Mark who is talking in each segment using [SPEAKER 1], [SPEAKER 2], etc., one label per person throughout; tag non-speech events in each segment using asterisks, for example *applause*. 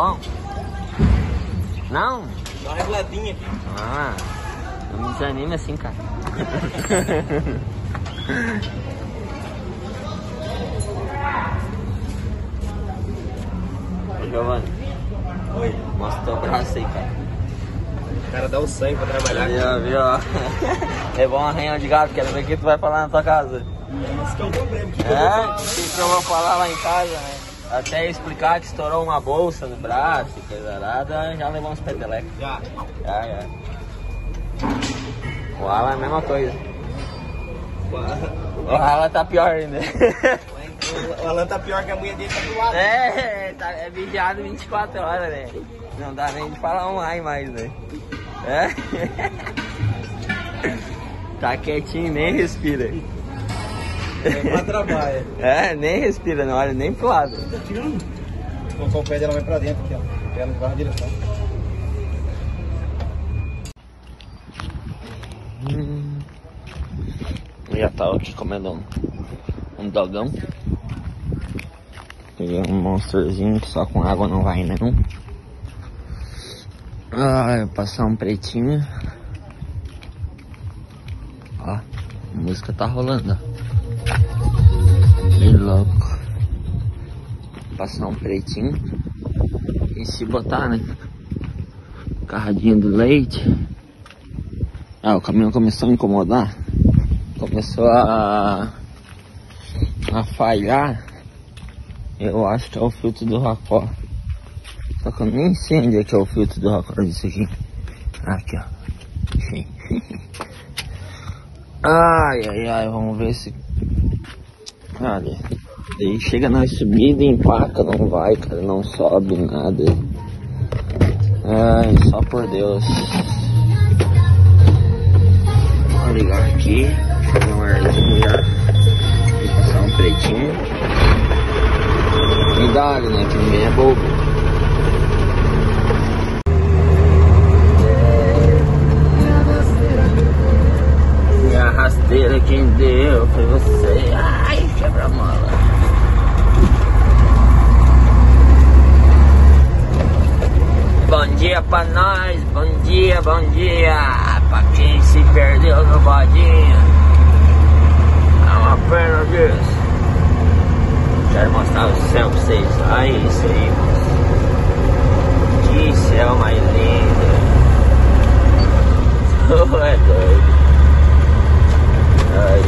[SPEAKER 1] Bom? Não?
[SPEAKER 2] Dá uma reguladinha aqui.
[SPEAKER 1] Ah, não me desanime assim, cara. *laughs* Ô, Giovanni,
[SPEAKER 2] Oi.
[SPEAKER 1] mostra teu braço aí, cara.
[SPEAKER 2] O cara dá o sangue pra trabalhar
[SPEAKER 1] ó, viu, ó. *laughs* Levou um arranhão de gato, quero ver o que tu vai falar na tua casa.
[SPEAKER 2] Que é o problema. que
[SPEAKER 1] É, o que eu vou falar lá em casa, né? Até explicar que estourou uma bolsa no braço coisa nada, já levou uns petelecos.
[SPEAKER 2] Já.
[SPEAKER 1] Já, já. O Alan é a mesma coisa. O Alan tá pior ainda.
[SPEAKER 2] O Alan tá pior que a mulher dele tá do lado.
[SPEAKER 1] É, tá, é vigiado 24 horas, né? Não dá nem de falar ai mais, né? É? *laughs* Tá quietinho, nem respira.
[SPEAKER 2] É.
[SPEAKER 1] É, nem respira, não olha nem pro lado.
[SPEAKER 2] Tá tirando? Colocar o pé dela vai pra dentro aqui, ó. Pé no carro direção.
[SPEAKER 1] Hum. Já tava aqui comendo um, um dogão. Peguei um monsterzinho que só com água não vai não. Ah, passar um pretinho. Ó, a música tá rolando. ó. Que louco. Passar um pretinho. E se botar, né? Carradinho do leite. Ah, o caminhão começou a incomodar. Começou a, a falhar. Eu acho que é o filtro do racó. Só que eu nem sei onde é que é o filtro do racó disso aqui. Aqui, ó. *laughs* Ai, ai, ai, vamos ver se... Olha, daí chega na subida e empaca, não vai, cara, não sobe nada. Ai, só por Deus. Vou ligar aqui, pegar um arzinho já. Passar um pretinho. Dá, né? Que ninguém é bobo. E a quem deu foi você. Ai, quebra mola. Bom dia pra nós, bom dia, bom dia pra quem se perdeu no bodinho. É uma pena disso. Quero mostrar o céu pra vocês. Aí, isso aí, moço. Que céu mais lindo. *laughs* Tu é doido. Ai.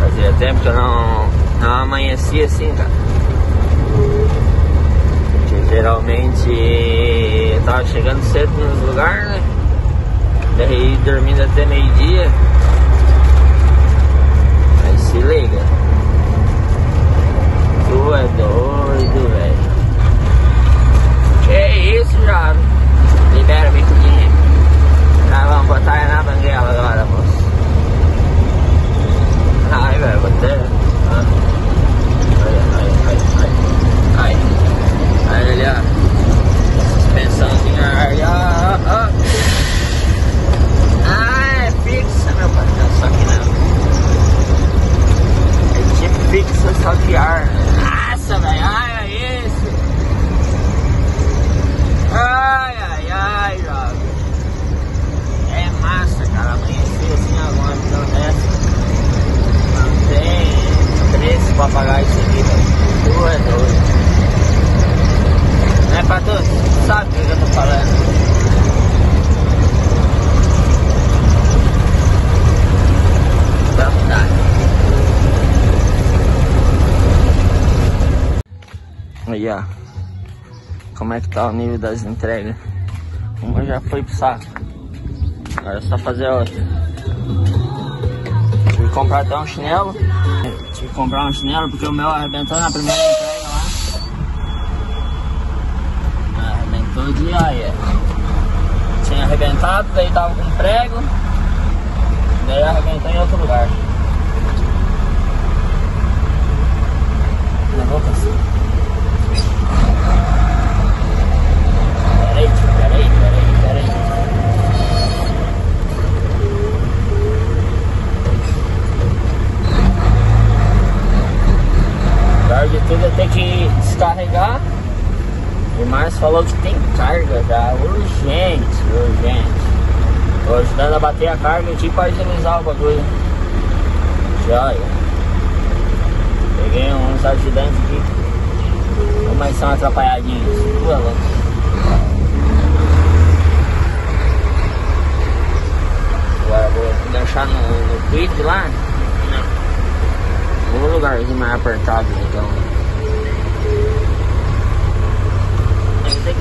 [SPEAKER 1] Fazia tempo que eu não, não amanhecia assim, cara. Porque geralmente tava chegando cedo nos lugares, né? Daí dormindo até meio-dia. Aí se liga. Tu é doido, velho. Que isso, jovem? Libera o bicudinho. Tá, vamos botar ele na banguela agora, moço. Ai, velho, botei. Ah. Ai, ai, ai, ai. Ai. Aí ele, ó. Suspensãozinha aí, ó, ó, ó. Ah, é fixa, meu pai. Não, só que não. É tipo fixa, só que ar. Nossa, velho. Ai, é isso. Ai, ai, ai, jovem. É massa, cara. Amanhecer assim agora, então dessa. Não tem preço pra pagar isso aqui, velho. Tu é doido. Né, Pato? Sabe o que eu tô falando? Vamos dar. Aí, ó. Como é que tá o nível das entregas? Uma já foi pro saco. Agora é só fazer outra. Tive que comprar até um chinelo. Tive que comprar um chinelo porque o meu arrebentou na primeira entrega lá. Arrebentou de aia. Tinha arrebentado, daí tava com prego. Daí arrebentou em outro lugar. Na boca assim. E falou que tem carga já, urgente, urgente. Tô ajudando a bater a carga aqui para agilizar o bagulho. Já, Peguei uns ajudantes aqui. Mas são atrapalhadinhos. Tu é louco. Agora vou deixar no, no lá. Não. No lugarzinho mais apertado então.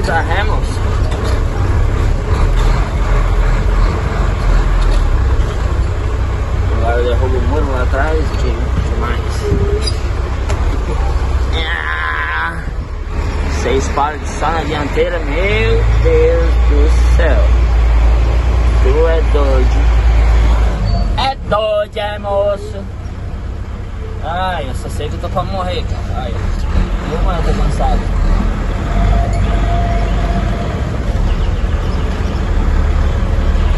[SPEAKER 1] Moço. Agora eu derrubo o muro lá atrás que demais. Ah, seis pares só na dianteira, meu Deus do céu. Tu é doido. É doido, é moço. Ai, eu só sei que eu tô pra morrer, cara. Ai, eu tô cansado.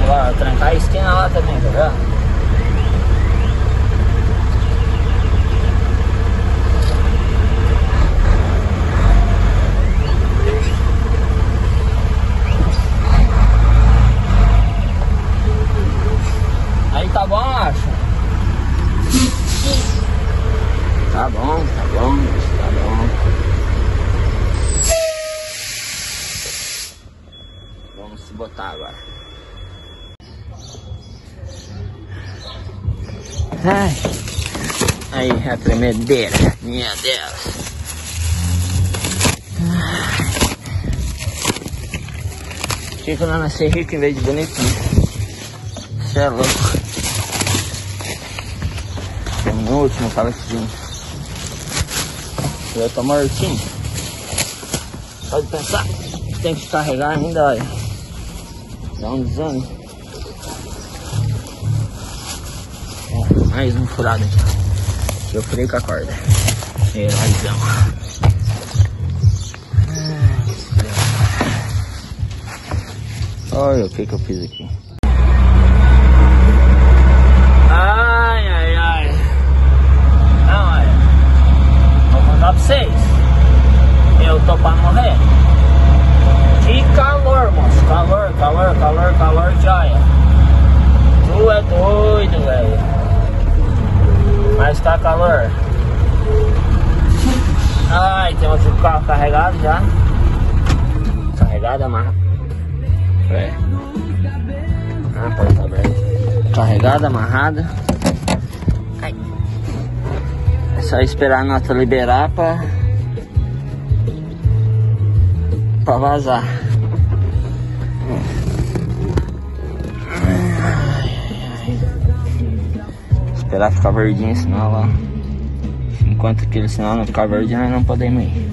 [SPEAKER 1] Lá, trancar a esquina lá também, tá vendo? Tá bom, acho? Tá bom, tá bom, tá bom. Vamos se botar agora. Ai. Aí, a tremedeira. Meu Deus. Fica lá na ser rico em vez de bonitinho. Você é louco. No último paletinho. Eu tô mortinho. Pode pensar. Tem que carregar ainda, olha. Dá um desânimo. Mais um furado aqui. Eu furei com a corda. Heróizão. Olha o que que eu fiz aqui. Ai, ai, ai. Não, olha. Vou contar pra vocês. Eu tô pra morrer. Que calor, moço. Calor, calor, calor, calor de olha. Tu é doido, velho. Mas tá calor. Ai, tem outro carro carregado já. Carregado, amarrado. É. Ah, porta aberta. Carregada, amarrada. Ai. É só esperar a nota liberar pra. pra vazar. Esperar ficar verdinho, senão lá. Enquanto aquele sinal não ficar verde, nós não podemos ir.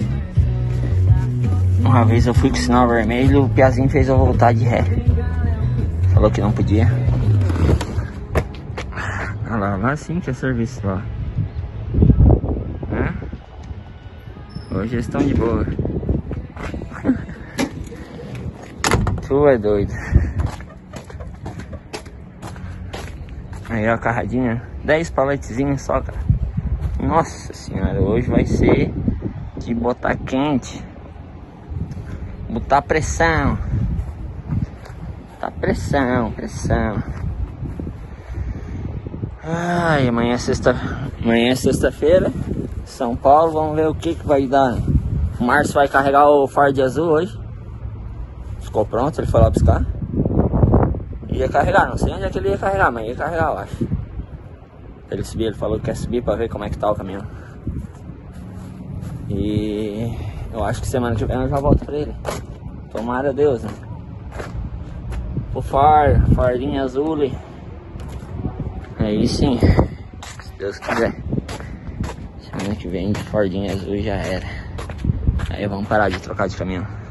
[SPEAKER 1] Uma vez eu fui com o sinal vermelho, o Piazinho fez eu voltar de ré. Falou que não podia. Olha lá, lá sim que é serviço lá. Hoje eles estão de boa. *laughs* tu é doido. Aí ó, a carradinha. 10 paletezinhos só, cara. Nossa senhora, hoje vai ser de botar quente. Botar pressão. Botar pressão, pressão. Ai, amanhã é sexta, amanhã é sexta-feira. São Paulo, vamos ver o que que vai dar. O Márcio vai carregar o Ford azul hoje. Ficou pronto, ele foi lá buscar. Ia carregar, não sei onde é que ele ia carregar, mas ia carregar, eu acho. Ele subir, ele falou que quer subir pra ver como é que tá o caminhão. E eu acho que semana que vem eu já volto pra ele. Tomara Deus, né? O far, fardinha azul. Aí sim, se Deus quiser. Semana que vem de fardinha azul já era. Aí vamos parar de trocar de caminhão.